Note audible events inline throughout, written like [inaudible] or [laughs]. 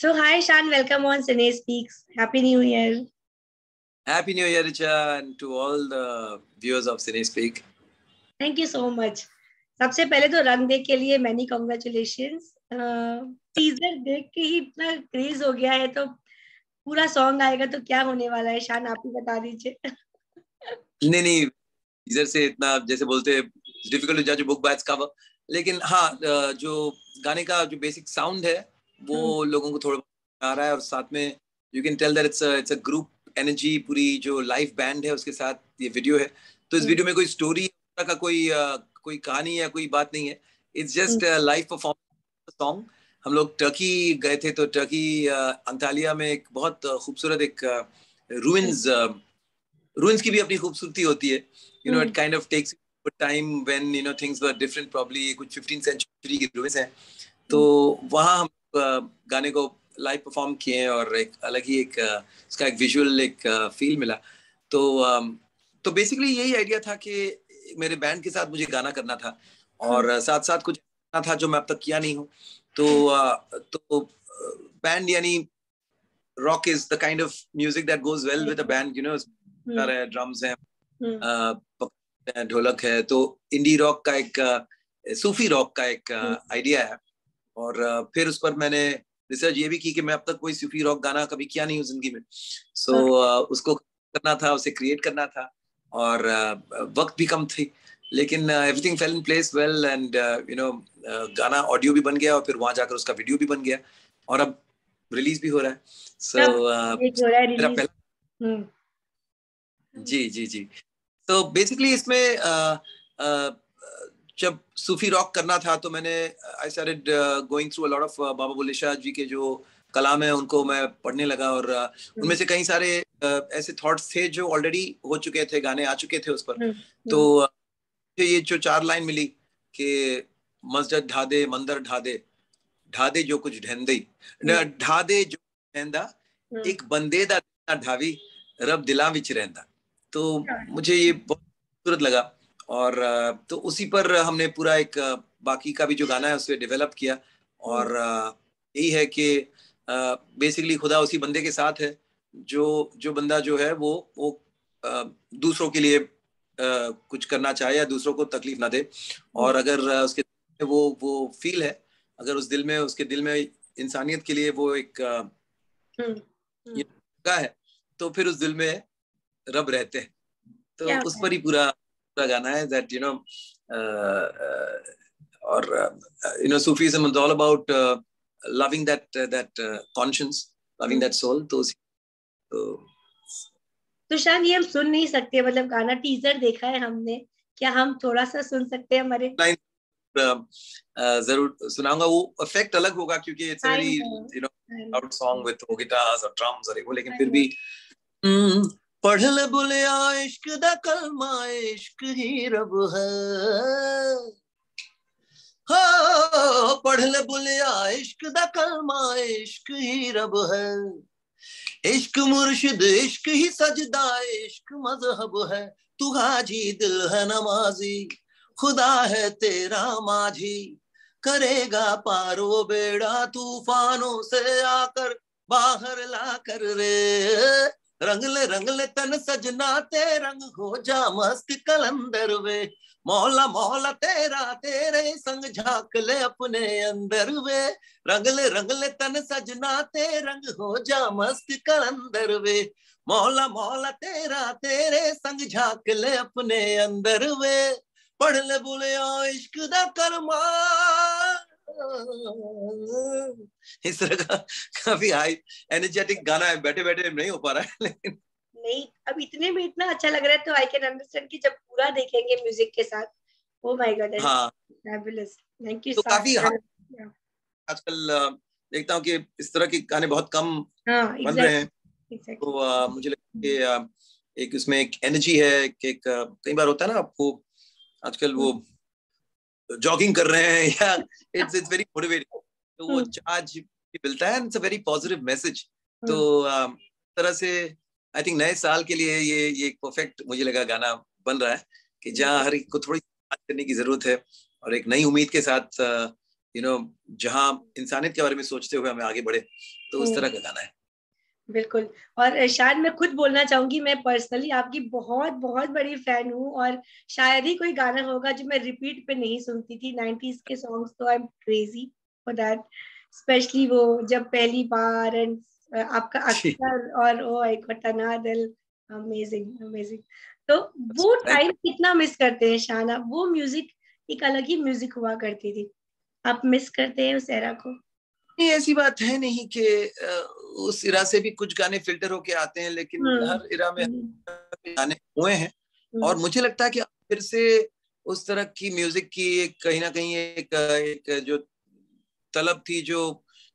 So, hi, Shan. Welcome on Cine Speaks. Happy New Year. Happy New Year, Richa, and to all the viewers of Cine Speak. Thank you so much. सबसे पहले तो रंग देख के लिए many congratulation teaser देख के ही इतना क्रेज हो गया है तो पूरा सॉन्ग आएगा तो क्या होने वाला है शान आप ही बता दीजिए नहीं नहीं टीजर से इतना जैसे बोलते डिफ़िकल्ट जज बुक बाय कवर लेकिन हाँ जो गाने का जो बेसिक साउंड है वो हम्म। लोगों को थोड़ा आ रहा है और साथ में you can tell that it's it's a group energy पूरी जो लाइव बैंड है उसके साथ ये वीडियो है। तो इस वीडियो हम्म। में कोई स्टोरी का कोई कोई कहानी या कोई बात नहीं है। It's just live performance song हम लोग टर्की गए थे तो टर्की अंतालिया में एक बहुत खूबसूरत एक रूइंस रूइंस की भी अपनी खूबसूरती होती है। You know it kind of takes time when you know things were different probably कुछ 15th सेंचुरी की रूइंस हैं। तो वहाँ हम गाने को लाइव परफॉर्म किए और एक अलग ही एक उसका एक विजुअल एक फील मिला। तो तो बेसिकली यही आइडिया था कि मेरे बैंड के साथ मुझे गाना करना था और हम्म। साथ साथ कुछ था जो मैं अब तक किया नहीं हूँ। तो तो बैंड यानी rock is the kind of music that goes well with a band you know है ड्रम्स हैं ढोलक है तो इंडी रॉक का एक सूफी रॉक का एक आइडिया है। और फिर उस पर मैंने रिसर्च ये भी की कि मैं अब तक कोई सूफी रॉक गाना कभी किया नहीं हूँ ज़िंदगी में। सो so, uh, उसको करना था उसे क्रिएट करना था और वक्त भी कम थी। लेकिन everything fell in place well and you know गाना ऑडियो भी बन गया और फिर वहाँ जाकर उसका वीडियो भी बन गया और अब रिलीज़ भी हो रहा है। सो so, uh। जी जी जी। तो बेसिकली इसमें uh, uh, जब सूफी रॉक करना था तो मैंने I started going through a lot of Baba Bulleh Shah ji के जो कलाम है उनको मैं पढ़ने लगा और uh, हम्म। उनमें से कई सारे uh, ऐसे थॉट्स थे जो ऑलरेडी हो चुके थे गाने आ चुके थे उस पर। हम्म, हम्म। तो uh, ये जो चार लाइन मिली कि मस्जिद ढा दे मंदिर ढा दे ढा दे जो कुछ ढेंदे ढा दे जो ढेंदा एक बंदे दा ढावी रब दिला विच रहंदा तो मुझे ये बहुत खूबसूरत लगा। और तो उसी पर हमने पूरा एक बाकी का भी जो गाना है उसे डेवलप किया। और यही है कि बेसिकली खुदा उसी बंदे के साथ है जो जो बंदा जो है वो वो दूसरों के लिए कुछ करना चाहे या दूसरों को तकलीफ़ ना दे। और अगर उसके वो वो फील है अगर उस दिल में उसके दिल में इंसानियत के लिए वो एक हम्म, हम्म। है तो फिर उस दिल में रब रहते हैं। तो उस पर ही पूरा गाना है दैट यू नो और you know Sufism is all about loving that that conscious loving that soul तो तो तो शायद ये हम सुन नहीं सकते मतलब गाना टीजर देखा है हमने क्या हम थोड़ा सा सुन सकते हैं हमारे? ज़रूर सुनाऊँगा वो इफ़ेक्ट अलग होगा क्योंकि it's very you know out song with guitars और ड्रम्स और वो लेकिन फिर भी पढ़ ले बुलिया, इश्क दा कलमा, इश्क ही रब है। हो, पढ़ ले बुलिया, इश्क दा कलमा, इश्क ही रब है। इश्क मुर्शिद, इश्क ही सजदा, इश्क मज़हब है। तू हाजी दिल है नमाजी, खुदा है तेरा माझी करेगा पारो बेड़ा तूफानों से आकर, बाहर ला कर रे। रंगले रंगले तन सजना ते रंग हो जा मस्त कलंदर वे। मौला मौला तेरा तेरे संग झाक ले अपने अंदर वे। रंगले रंगले तन सजना ते रंग हो जा मस्त कलंदर वे। मौला मौला तेरा तेरे संग झाक ले अपने अंदर वे। पढ़ ले बुले इश्क दा करमा इस तरह का काफ़ी हाई एनर्जेटिक गाना है बैठे बैठे नहीं हो पा रहा है लेकिन नहीं अब इतने में इतना अच्छा लग रहा है तो आई कैन अंडरस्टैंड कि जब पूरा देखेंगे म्यूज़िक के साथ ओ माय गॉड हाँ। फैबुलस थैंक यू तो काफ़ी आजकल देखता हूँ कि इस तरह के गाने बहुत कम हाँ, बन रहे हैं। exactly. तो आ, मुझे लगता है कि एक उसमें एक एनर्जी है कि एक कई बार होता है ना आपको आजकल वो जॉगिंग कर रहे हैं या इट्स इट्स वेरी मोटिवेटिंग तो वो चार्ज hmm. मिलता है it's a very positive message तो uh, तरह से आई थिंक नए साल के लिए ये ये एक परफेक्ट मुझे लगा गाना बन रहा है कि जहाँ हर एक को थोड़ी बात करने की ज़रूरत है और एक नई उम्मीद के साथ यू नो जहाँ इंसानियत के बारे में सोचते हुए हमें आगे बढ़े तो उस तरह का गाना है। बिल्कुल। और शायद मैं खुद बोलना चाहूँगी मैं पर्सनली आपकी बहुत बहुत बड़ी फ़ैन हूँ और शायद ही कोई गाना होगा जो मैं रिपीट पे नहीं सुनती थी। नाइनटीज के सॉन्ग्स तो I am crazy for that specially वो जब पहली बार एंड आपका अक्सर और ओ एक दिल अमेजिंग अमेजिंग तो वो टाइम कितना मिस करते हैं शाना? वो म्यूज़िक एक अलग ही म्यूज़िक हुआ करती थी। आप मिस करते हैं उस एरा को? नहीं ऐसी बात है नहीं कि उस इरा से भी कुछ गाने फ़िल्टर होके आते हैं लेकिन हम्म, हर इरा में हम्म। गाने हुए हैं हम्म। और मुझे लगता है कि फिर से उस तरह की म्यूज़िक की एक कहीं ना कहीं एक, एक जो तलब थी जो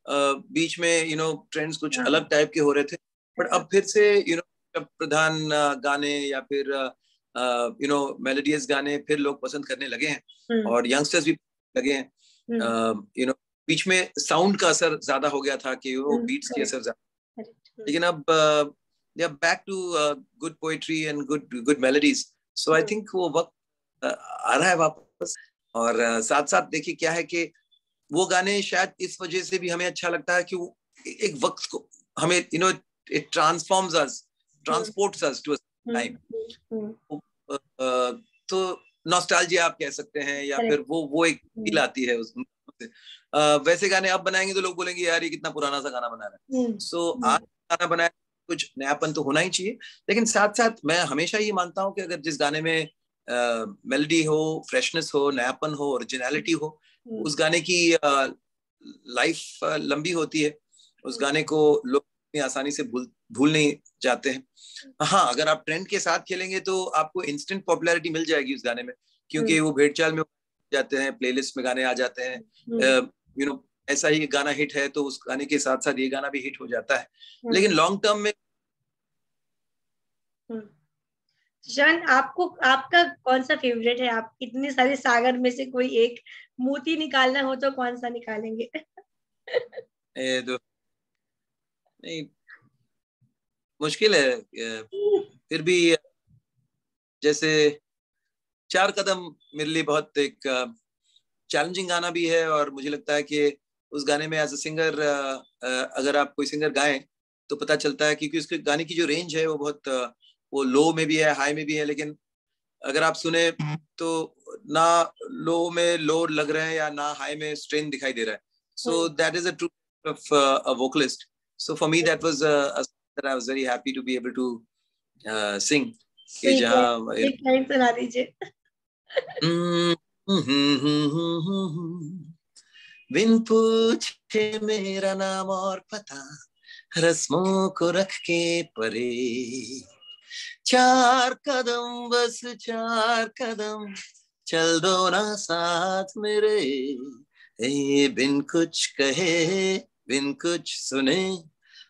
बीच में यू नो ट्रेंड्स कुछ हाँ। अलग टाइप के हो रहे थे बट अब फिर से यू नो प्रधान गाने या फिर यू नो मेलोडियस गाने फिर लोग पसंद करने लगे हैं और यंगस्टर्स भी लगे हैं यू नो बीच में साउंड का असर ज़्यादा हो गया था कि वो बीट्स की असर ज़्यादा। लेकिन अब they are back to good poetry and good good melodies so I think वो वक्त आ रहा है वापस। और साथ साथ देखिए क्या है कि वो गाने शायद इस वजह से भी हमें अच्छा लगता है कि वो एक वक्त को हमें you know it transforms us transports us to a time तो नॉस्टैल्जिया आप कह सकते हैं या फिर वो वो एक फील हम्म। आती है उस वैसे गाने अब बनाएँगे तो लोग बोलेंगे यार ये कितना पुराना सा गाना बना रहा है। सो हम्म, हम्म। आज गाना बनाया कुछ नयापन तो होना ही चाहिए। लेकिन साथ साथ मैं हमेशा ये मानता हूँ कि अगर जिस गाने में मेलोडी हो फ्रेशनेस हो नयापन हो ओरिजिनलिटी हो हम्म। उस गाने की लाइफ लंबी होती है। उस गाने को लोग आसानी से भूल भूल नहीं जाते हैं। हाँ अगर आप ट्रेंड के साथ खेलेंगे तो आपको इंस्टेंट पॉपुलैरिटी मिल जाएगी उस गाने में क्योंकि वो भेड़चाल में जाते हैं प्लेलिस्ट में गाने आ जाते हैं यू हम्म। नो ऐसा ही गाना हिट है तो उस गाने के साथ साथ ये गाना भी हिट हो जाता है हम्म। लेकिन लॉन्ग टर्म में जन हम्म। आपको आपका कौन सा फेवरेट है आप इतने सारे सागर में से कोई एक मोती निकालना हो तो कौन सा निकालेंगे [laughs] ए तो नहीं मुश्किल है फिर भी जैसे चार कदम मेरे लिए बहुत एक चैलेंजिंग गाना भी है और मुझे लगता है कि उस गाने में एज अ सिंगर अगर आप कोई सिंगर गाएँ तो पता चलता है क्योंकि उसके गाने की जो रेंज है वो बहुत वो लो में भी है हाई में भी है लेकिन अगर आप सुने तो ना लो में लो लग रहे हैं या ना हाई में स्ट्रेन दिखाई दे रहा है। So that is a true of a vocalist so for me that was I was very happy to be able to sing कि जहाँ सुना दीजिए। बिन पूछे मेरा नाम और पता रस्मों को रख के परे चार कदम बस चार कदम चल दो ना साथ मेरे ए बिन कुछ कहे बिन कुछ सुने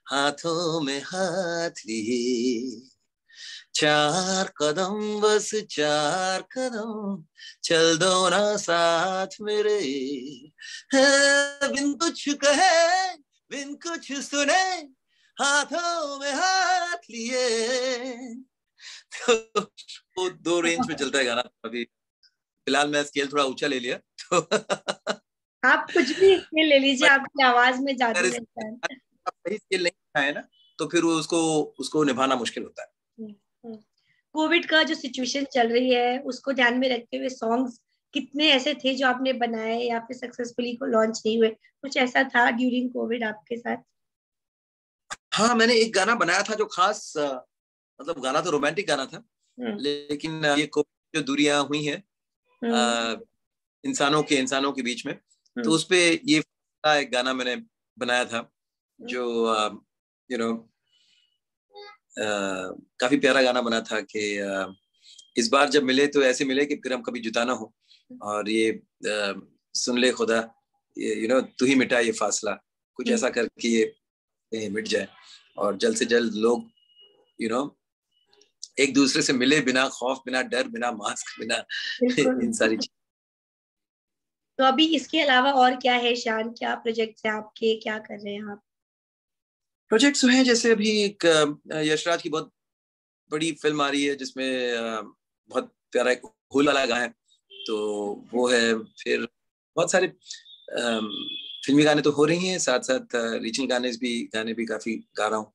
हाथों में हाथ लिए चार कदम बस चार कदम चल दो ना साथ मेरे। बिन कुछ कहे बिन कुछ सुने हाथों में हाथ लिए। तो वो दो रेंज में चलता है गाना। अभी फ़िलहाल मैं स्केल थोड़ा ऊँचा ले लिया तो आप कुछ भी स्केल ले लीजिए आपकी आवाज़ में जादू है। सही स्केल नहीं है ना तो फिर वो उसको उसको निभाना मुश्किल होता है। कोविड का जो सिचुएशन चल रही है उसको ध्यान में रखते हुए सॉन्ग्स कितने ऐसे थे जो आपने बनाए या फिर सक्सेसफुली को लॉन्च नहीं हुए कुछ ऐसा था ड्यूरिंग कोविड आपके साथ हाँ मैंने एक गाना बनाया था जो खास मतलब गाना तो रोमांटिक गाना था हम्म। लेकिन ये जो दूरियाँ हुई हैं हम्म। इंसानों के इंसानों के बीच में तो हम्म। उस पे ये एक गाना मैंने बनाया था जो यू नो काफ़ी प्यारा गाना बना था कि इस बार जब मिले तो ऐसे मिले कि फिर हम कभी जुदा ना हो। और ये आ, सुन ले खुदा यू नो तू ही मिटा ये फासला। कुछ ऐसा करके ये मिट जाए। और जल्द से जल्द लोग यू नो एक दूसरे से मिले बिना खौफ बिना डर बिना मास्क बिना इन सारी चीज़। तो अभी इसके अलावा और क्या है शान? क्या प्रोजेक्ट्स हैं आपके? क्या कर रहे हैं आप? प्रोजेक्ट्स हैं जैसे अभी एक यशराज की बहुत बड़ी फ़िल्म आ रही है जिसमें बहुत प्यारा एक हुल वाला गाना है। तो वो है फिर बहुत सारे फिल्मी गाने तो हो रही हैं साथ साथ रीजनल गाने भी गाने भी काफ़ी गा रहा हूँ।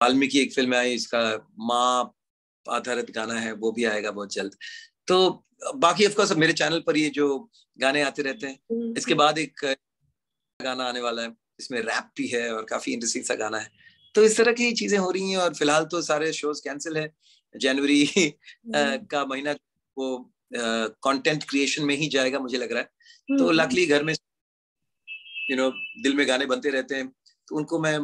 वाल्मीकि एक फ़िल्म आई इसका माँ आधारित गाना है वो भी आएगा बहुत जल्द। तो बाकी ऑफकोर्स मेरे चैनल पर ये जो गाने आते रहते हैं हम्म, इसके हम्म। बाद एक गाना आने वाला है। इसमें रैप भी है और काफ़ी इंटरेस्टिंग सा गाना है। तो इस तरह की चीज़ें हो रही हैं और फ़िलहाल तो सारे शोज़ कैंसिल है। जनवरी हम्म। का महीना वो कंटेंट क्रिएशन में ही जाएगा मुझे लग रहा है। तो लकली घर में यू नो दिल में गाने बनते रहते हैं। तो उनको मैं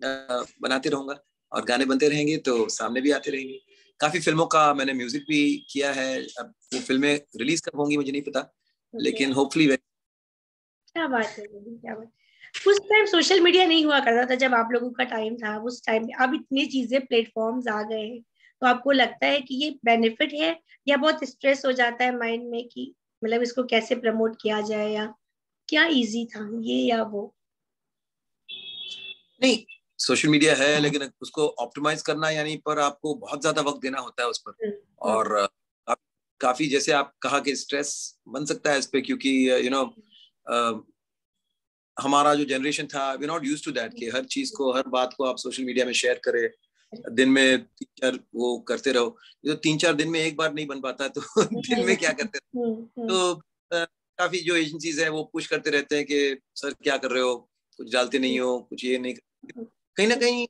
बनाते रहूँगा और गाने बनते रहेंगे तो सामने भी आते रहेंगे। काफ़ी फ़िल्मों का मैंने म्यूज़िक भी किया है। अब वो फ़िल्में रिलीज़ कब होंगी मुझे नहीं पता। लेकिन होपफुली क्या बात है क्या बात उस टाइम सोशल मीडिया नहीं हुआ करता था जब आप लोगों का टाइम था उस टाइम अब इतनी चीज़ें प्लेटफॉर्म्स आ गए हैं तो आपको लगता है कि ये बेनिफिट है या बहुत स्ट्रेस हो जाता है माइंड में कि मतलब इसको कैसे प्रमोट किया जाए या क्या इजी था ये या वो नहीं सोशल मीडिया है। लेकिन उसको ऑप्टिमाइज करना यानी पर आपको बहुत ज़्यादा वक्त देना होता है उस पर हम्म, हम्म। और काफ़ी जैसे आप कहा कि स्ट्रेस बन सकता है इस पे क्योंकि यू नो हमारा जो जनरेशन था we not use to that कि हर चीज़ को हर बात को आप सोशल मीडिया में शेयर करें दिन में तीन चार वो करते रहो। तो तीन चार दिन में एक बार नहीं बन पाता तो [laughs] दिन में क्या करते तो काफ़ी जो एजेंसीज है वो पुश करते रहते हैं कि सर क्या कर रहे हो? कुछ डालते नहीं हो कुछ ये नहीं कहीं ना कहीं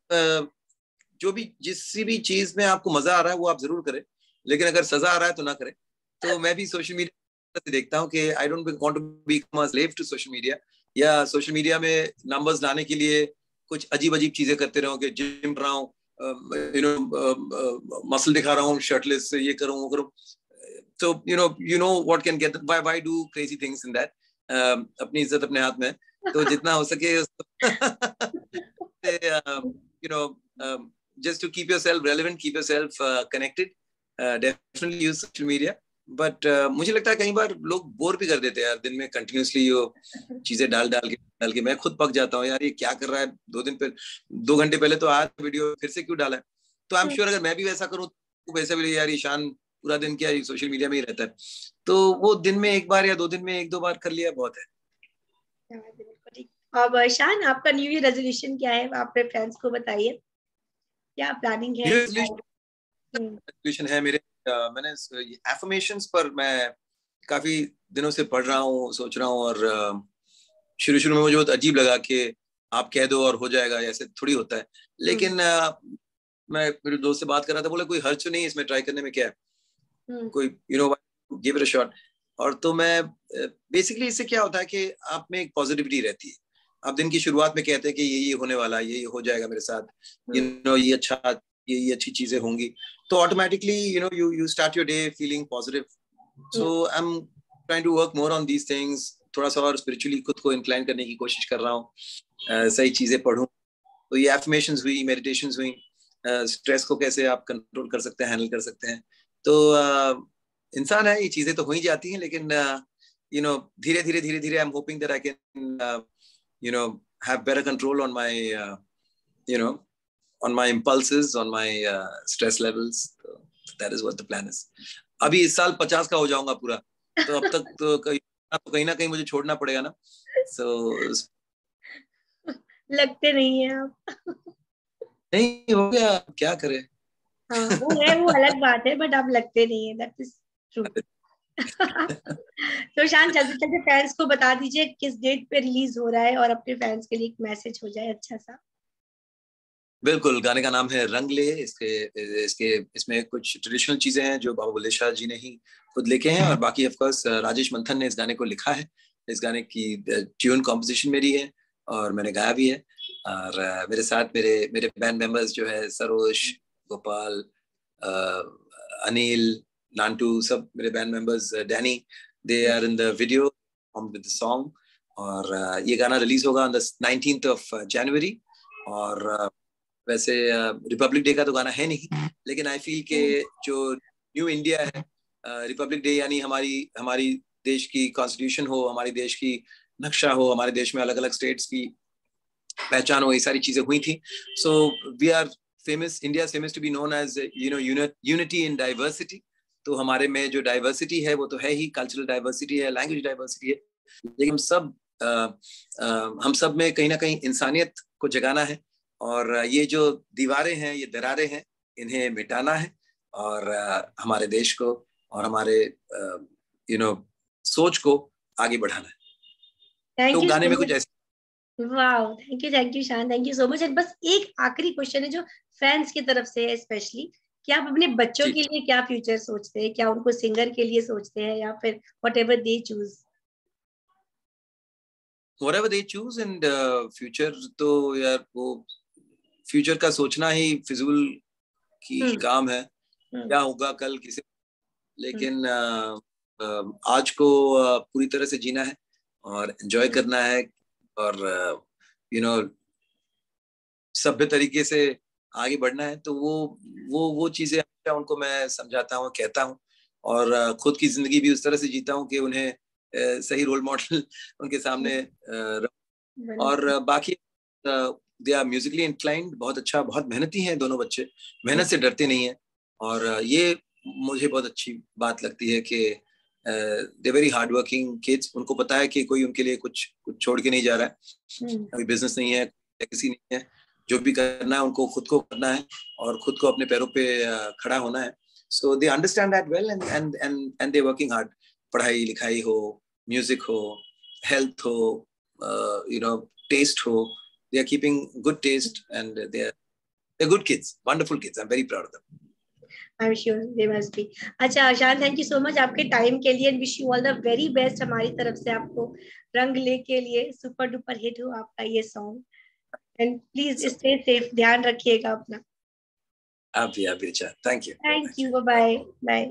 जो भी जिस भी चीज़ में आपको मज़ा आ रहा है वो आप ज़रूर करें। लेकिन अगर सजा आ रहा है तो ना करें। तो मैं भी सोशल मीडिया से देखता हूँ कि I don't want to be slave to social media या सोशल मीडिया में नंबर्स लाने के लिए कुछ अजीब अजीब चीज़ें करते रहो कि जिम रहा हूँ यू नो मसल दिखा रहा हूँ शर्टलेस ये करूँ वो करूँ। तो you know you know what can get why why do crazy things in that अपनी इज़्ज़त अपने हाथ में। तो जितना हो सके [laughs] know um, just to keep yourself relevant keep yourself uh, connected uh, definitely use social media but uh, मुझे लगता है कई बार लोग बोर भी कर देते हैं यार दिन में कंटिन्यूसली वो चीज़ें डाल डाल के डाल के। मैं खुद पक जाता हूँ यार ये क्या कर रहा है? दो दिन पहले दो घंटे पहले तो आज वीडियो फिर से क्यों डाला है? तो आई एम श्योर अगर मैं भी वैसा करूँ तो वैसे भी यार ईशान पूरा दिन क्या सोशल मीडिया में ही रहता है। तो वो दिन में एक बार या दो दिन में एक दो बार कर लिया बहुत है। अब शान आपका न्यू ईयर रेजोल्यूशन क्या है? आप अपने फ्रेंड्स को बताइए। क्या प्लानिंग है? रेजोल्यूशन है मेरे। मैंने एफर्मेशंस पर मैं काफ़ी दिनों से पढ़ रहा हूँ सोच रहा हूँ और शुरू शुरू में मुझे बहुत अजीब लगा कि आप कह दो और हो जाएगा ऐसे थोड़ी होता है। लेकिन हम्म। मैं मेरे दोस्त से बात कर रहा था बोला कोई हर्च नहीं इसमें ट्राई करने में क्या है? हम्म। कोई you know give it a shot और तो मैं बेसिकली इससे क्या होता है कि आप में एक पॉजिटिविटी रहती है। आप दिन की शुरुआत में कहते हैं कि ये ये होने वाला है ये हो जाएगा मेरे साथ। यू नो ये अच्छा ये ये अच्छी चीज़ें होंगी। तो automatically you know you you start your day feeling positive so I am trying to work more on these things थोड़ा सा और स्पिरिचुअली खुद को इंक्लाइन करने की कोशिश कर रहा हूँ। uh, सही चीज़ें पढ़ूं। तो ये एफर्मेशन हुई मेडिटेशन हुई। स्ट्रेस uh, को कैसे आप कंट्रोल कर सकते हैं हैंडल कर सकते हैं। तो uh, इंसान है ये चीज़ें तो हो ही जाती हैं लेकिन यू नो धीरे धीरे धीरे धीरे I am hoping that I can know have better control on my uh, you know on my impulses on my uh, stress levels. So that is what the plan is. अभी इस साल पचास का हो जाऊँगा पूरा। तो अब तक तो कहीं तो कहीं ना कहीं मुझे छोड़ना पड़ेगा ना। सो so, लगते नहीं है आप। नहीं हो गया। क्या करे? हाँ वो है वो अलग बात है बट आप लगते नहीं है। दैट इज़ ट्रू तो शान चलते चलते फैंस को बता दीजिए किस डेट पे रिलीज़ हो रहा है और अपने फैंस के लिए एक मैसेज हो जाए अच्छा सा। बिल्कुल गाने का नाम है रंग ले। इसके इसके इसमें कुछ ट्रेडिशनल चीज़ें हैं जो बाबा बुल्ले शाह जी ने ही खुद लिखे हैं और बाकी ऑफ़ कोर्स राजेश मंथन ने इस गाने को लिखा है। इस गाने की ट्यून कॉम्पोजिशन मेरी है और मैंने गाया भी है। और मेरे साथ मेरे मेरे बैंड मेंबर्स जो है सरोज गोपाल अनिल नानटू सब मेरे band members Danny they are in the video with the song और ये गाना रिलीज़ होगा on the nineteen of January और वैसे रिपब्लिक डे का तो गाना है नहीं लेकिन आई फील के जो न्यू इंडिया है रिपब्लिक डे यानी हमारी हमारी देश की कॉन्स्टिट्यूशन हो हमारे देश की नक्शा हो हमारे देश में अलग अलग स्टेट्स की पहचान हो ये सारी चीज़ें हुई थी। So we are famous India famous to be known as you know unity in diversity तो हमारे में जो डाइवर्सिटी है वो तो है ही कल्चरल डाइवर्सिटी है लैंग्वेज डाइवर्सिटी है। लेकिन हम सब आ, आ, हम सब में कहीं ना कहीं इंसानियत को जगाना है। और ये जो दीवारें हैं ये दरारें हैं इन्हें मिटाना है और हमारे देश को और हमारे यू नो सोच को आगे बढ़ाना है। तो गाने में कुछ ऐसे wow thank you thank you Shaan thank you so much बस एक आखिरी क्वेश्चन है जो फैंस की तरफ़ से है स्पेशली कि आप अपने बच्चों के लिए क्या फ्यूचर सोचते हैं? क्या उनको सिंगर के लिए सोचते हैं या फिर whatever they choose whatever they choose and uh, future तो यार वो फ्यूचर का सोचना ही फिजूल की hmm. काम है। hmm. क्या होगा कल किसे? लेकिन uh, आज को पूरी तरह से जीना है और एंजॉय करना है और यू नो सभ्य तरीके से आगे बढ़ना है। तो वो वो वो चीज़ें उनको मैं समझाता हूँ कहता हूँ और खुद की ज़िंदगी भी उस तरह से जीता हूँ कि उन्हें सही रोल मॉडल [laughs] उनके सामने और बाकी दे आर म्यूजिकली इंक्लाइंड बहुत अच्छा बहुत मेहनती हैं दोनों बच्चे। मेहनत से डरते नहीं है। और ये मुझे बहुत अच्छी बात लगती है कि they very hard working kids उनको पता है कि कोई उनके लिए कुछ कुछ छोड़ के नहीं जा रहा है। हम्म। कोई बिज़नेस नहीं है किसी नहीं है। जो भी करना है उनको खुद को करना है और खुद को अपने पैरों पे खड़ा होना है। So they understand that well and and and and they working hard पढ़ाई लिखाई हो म्यूज़िक हो हेल्थ हो यू नो टेस्ट हो are keeping good test and they are they good kids wonderful kids I am very proud of them I'm sure they must be. अच्छा आशान thank you so much आपके time के लिए wish you all the very best हमारी तरफ़ से आपको रंग ले के लिए सुपर डुपर हिट हो आपका ये song and please stay safe ध्यान रखिएगा अपना. आप भी आप भी thank you thank you bye bye